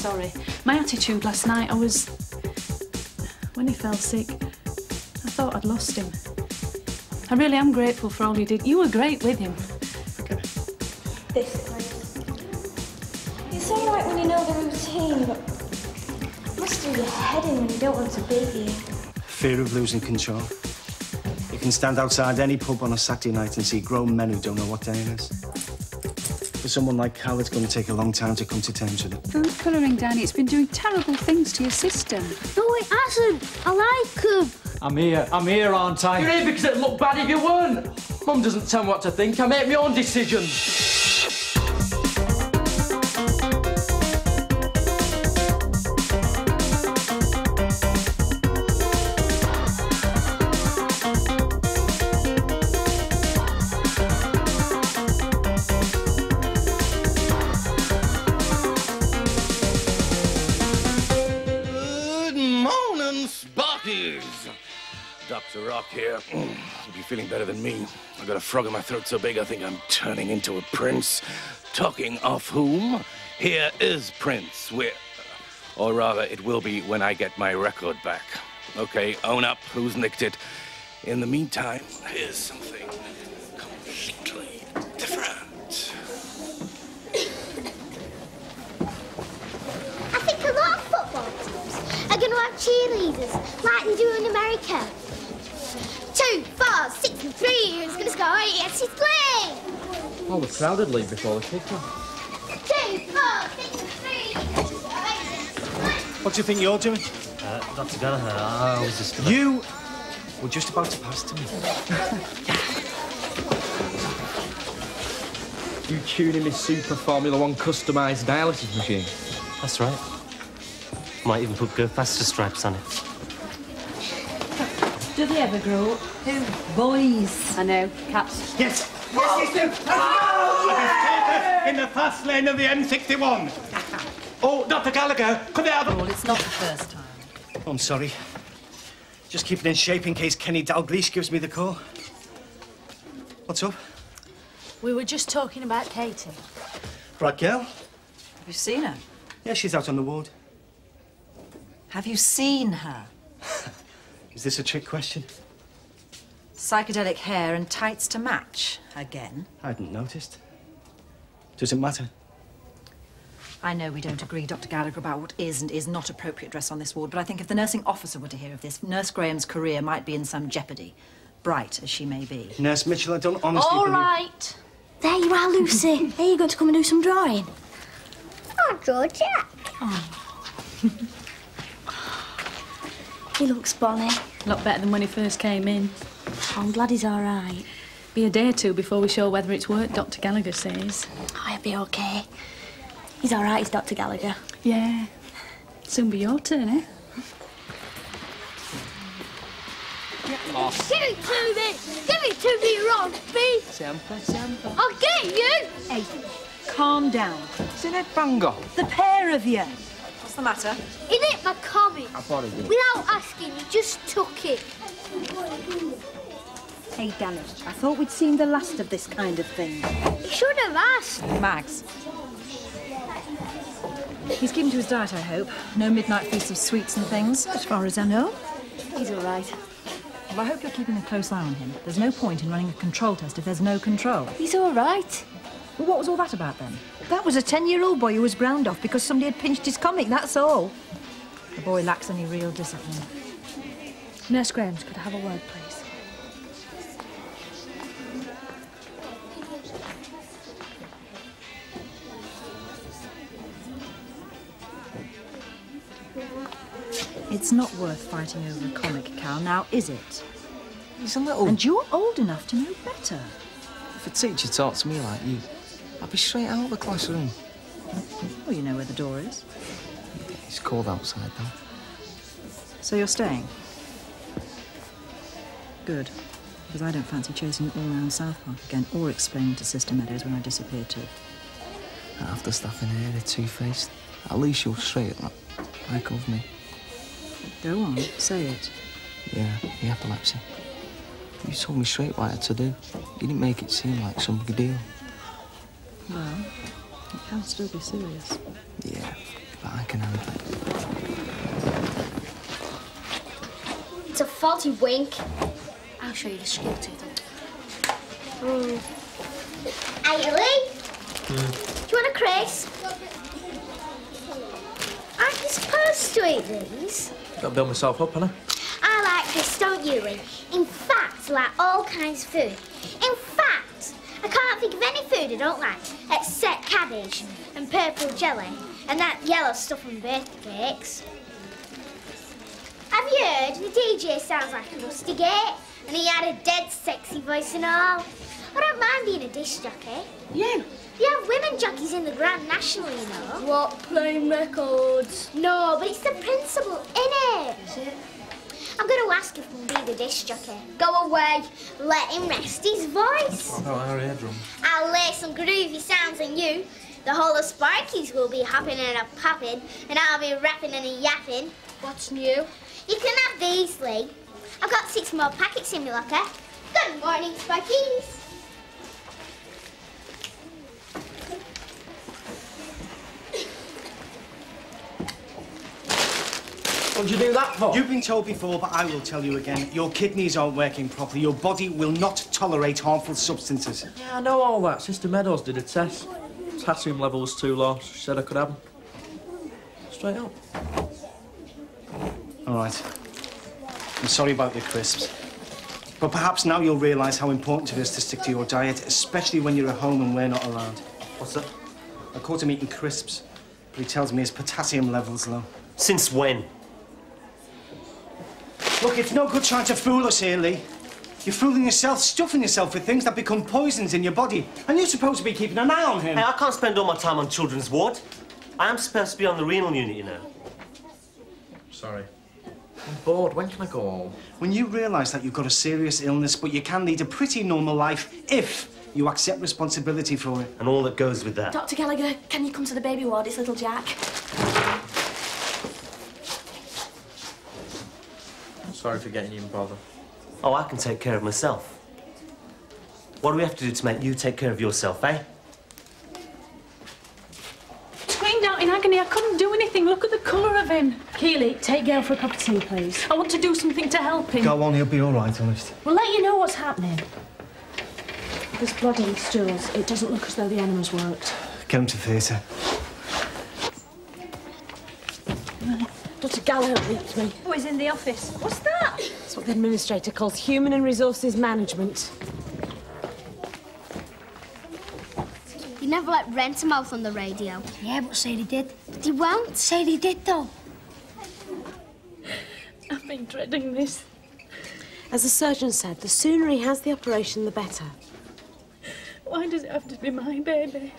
sorry. My attitude last night, I was. When he fell sick, I thought I'd lost him. I really am grateful for all you did. You were great with him. Okay. This place. It's all right when you know the routine, but it must do your head in when you don't want to be here. Fear of losing control. You can stand outside any pub on a Saturday night and see grown men who don't know what day it is. For someone like Cal, it's going to take a long time to come to terms with it. Food colouring, Danny. It's been doing terrible things to your system. No, it hasn't. I like them. I'm here. I'm here, aren't I? You're here because it'd look bad if you weren't. Mum doesn't tell me what to think. I make my own decisions. Here. Hope you're feeling better than me. I got a frog in my throat so big I think I'm turning into a prince. Talking of whom, here is Prince. We're, or rather, it will be when I get my record back. Okay, own up. Who's nicked it? In the meantime, here's something completely different. I think a lot of football teams are going to have cheerleaders like they do in America. Two, four, six, and three. Who's going to score? Yes, it's playing. Oh, the crowded league before the kick-off. Two, four, six, and three. What do you think you're doing? Uh, Dr. Gallagher, I was just gonna... You were just about to pass to me. You tuning this Super Formula One customised dialysis machine? That's right. Might even put Go Faster stripes on it. Do they ever grow up? Who? Boys. I know. Caps. Yes! Yes, yes, do! Oh, In the fast lane of the M61. Oh, Dr. Gallagher, could I have a... Well, it's not the first time. Oh, I'm sorry. Just keep it in shape in case Kenny Dalglish gives me the call. What's up? We were just talking about Katie. Right, girl? Have you seen her? Yeah, she's out on the ward. Have you seen her? Is this a trick question? Psychedelic hair and tights to match. Again. I hadn't noticed. Does it matter? I know we don't agree, Dr. Gallagher, about what is and is not appropriate dress on this ward, but I think if the nursing officer were to hear of this, Nurse Graham's career might be in some jeopardy, bright as she may be. Nurse Mitchell, I don't honestly All believe... right. There you are, Lucy. Are you going to come and do some drawing? Oh, Georgia. he looks bonny. A lot better than when he first came in. I'm glad he's all right. Be a day or two before we show whether it's worked, Dr. Gallagher says. Oh, he'll be okay. He's all right, he's Dr. Gallagher. Yeah. Soon be your turn, eh? Get off. Give it to me! Give it to me, Rosby! Sempre, sempre. I'll get you! Hey, calm down. Isn't it Bango? The pair of you. What's the matter? It ain't my comic. I thought it did. Without asking, you just took it. Hey, Danny, I thought we'd seen the last of this kind of thing. You should have asked. Mags. He's keeping to his diet, I hope. No midnight feast of sweets and things. As far as I know. He's all right. Well, I hope you're keeping a close eye on him. There's no point in running a control test if there's no control. He's all right. Well, what was all that about then? That was a 10 year old boy who was browned off because somebody had pinched his comic, that's all. The boy lacks any real discipline. Nurse Graham's could I have a word, please. It's not worth fighting over a comic, Cal, now is it? He's a little... And you're old enough to know better. If a teacher talked to me like you, I'd be straight out of the classroom. Well, you know where the door is. It's cold outside, though. So you're staying? Good. Because I don't fancy chasing it all around South Park again, or explaining to Sister Meadows when I disappear too. Half the staff in here are two-faced. At least you're straight, like, like of me. Go on, say it. Yeah, the epilepsy. You told me straight what I had to do. You didn't make it seem like some big deal. Well, it can still be serious. Yeah, but I can handle it. It's a faulty wink. I'll show you the skill tooth. Mm. Hey, Lee. Do you want a crisp? Aren't you supposed to eat these? Gotta build myself up, haven't I like this, don't you, Lee? In fact, I like all kinds of food. In fact, I can't think of any food I don't like except cabbage and purple jelly and that yellow stuff on birthday cakes. Have you heard? The DJ sounds like a rusty gate and he had a dead sexy voice and all. I don't mind being a disc jockey. You? You have women jockeys in the Grand National, you know. What, playing records? No, but it's the principle, innit? Is it? I'm going to ask if we'll be the disc jockey. Go away. Let him rest his voice. Oh, I? About our eardrum. I'll lay some groovy sounds on you. The whole of Sparky's will be hopping and a popping, and I'll be rapping and a yapping. What's new? You can have these, Lee. I've got six more packets in my locker. Good morning, Sparkies. What'd you do that for? You've been told before, but I will tell you again. Your kidneys aren't working properly. Your body will not tolerate harmful substances. Yeah, I know all that. Sister Meadows did a test. Potassium level was too low. She said I could have them. Straight up. All right. I'm sorry about the crisps. But perhaps now you'll realise how important it is to stick to your diet, especially when you're at home and we're not around. What's that? I caught him eating crisps, but he tells me his potassium level's low. Since when? Look, it's no good trying to fool us here, Lee. You're fooling yourself, stuffing yourself with things that become poisons in your body. And you're supposed to be keeping an eye on him. Hey, I can't spend all my time on children's ward. I am supposed to be on the renal unit, you know. Sorry. I'm bored. When can I go home? When you realise that you've got a serious illness, but you can lead a pretty normal life if you accept responsibility for it. And all that goes with that. Dr. Gallagher, can you come to the baby ward? It's little Jack. Sorry for getting you in bother. Oh, I can take care of myself. What do we have to do to make you take care of yourself, eh? Screamed out in agony. I couldn't do anything. Look at the colour of him. Keely, take Gail for a cup of tea, please. I want to do something to help him. Go on, he'll be all right, honest. We'll let you know what's happening. There's blood on the stools. It doesn't look as though the enemas worked. Get him to theatre. Dr. Gallagher reached me. Oh, he's in the office. What's that? That's what the administrator calls human and resources management. You never let rent him out on the radio. Yeah, but Sadie did. But he won't. Sadie did, though. I've been dreading this. As the surgeon said, the sooner he has the operation, the better. Why does it have to be my baby?